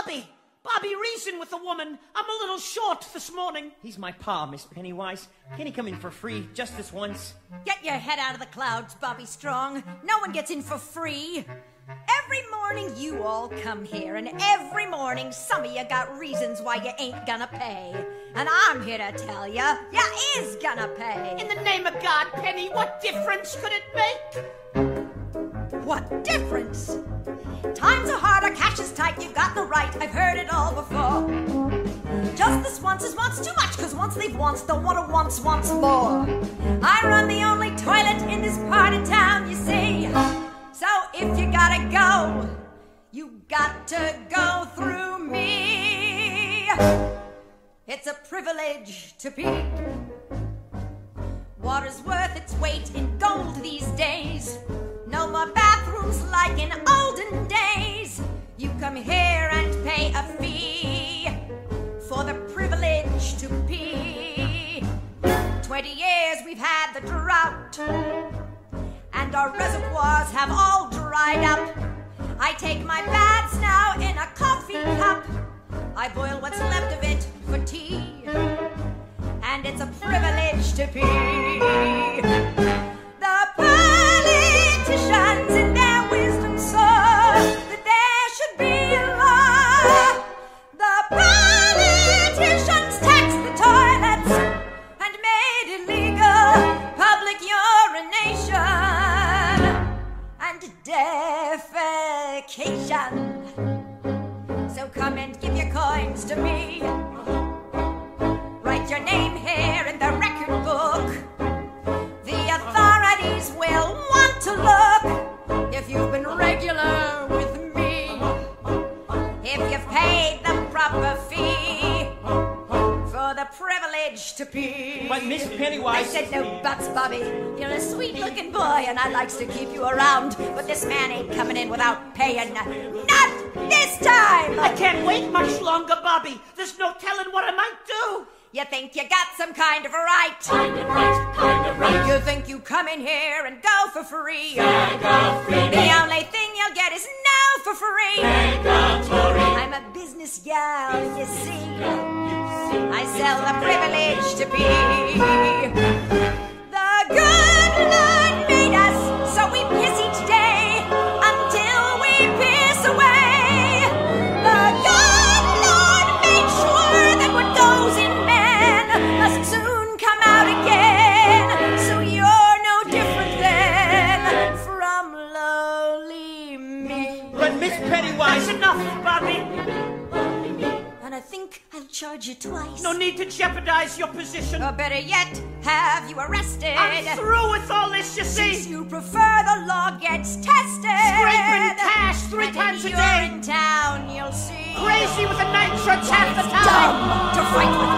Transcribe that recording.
Bobby! Bobby, reason with the woman. I'm a little short this morning. He's my pa, Miss Pennywise. Can he come in for free just this once? Get your head out of the clouds, Bobby Strong. No one gets in for free. Every morning you all come here, and every morning some of you got reasons why you ain't gonna pay. And I'm here to tell you, you is gonna pay. In the name of God, Penny, what difference could it make? What difference? I've heard it all before. Just this once is once too much, cause once they've once, don't wanna once, once more. I run the only toilet in this part of town, you see. So if you gotta go, you got to go through me. It's a privilege to pee. Water's worth its weight in gold these days. No more bathrooms like in olden days. You come here and pay a fee for the privilege to pee. Twenty years we've had the drought, and our reservoirs have all dried up. I take my baths now in a coffee cup. I boil what's left of it for tea, and it's a privilege to pee. Your to me. Write your name here in the record book. The authorities will want to look if you've been regular with me. If you've paid the proper fee for the privilege to pee. But Miss Pennywise. I said no buts, Bobby. You're a sweet looking boy, and I likes to keep you around. But this man ain't coming in without paying. Not wait much longer, Bobby. There's no telling what I might do. You think you got some kind of a right? Kind of right, kind of right. You think you come in here and go for free? Mega free, The only thing you'll get is no for free. Megatory. I'm a business gal, you see. I sell the privilege to be. Miss Pennywise. That's enough, Bobby. And I think I'll charge you twice. No need to jeopardize your position. Or better yet, have you arrested? I'm through with all this, you Since see. you prefer the law gets tested. Scraping cash three and times if a you're day. in town, you'll see. Crazy with the nitrates half the time. Dumb to fight with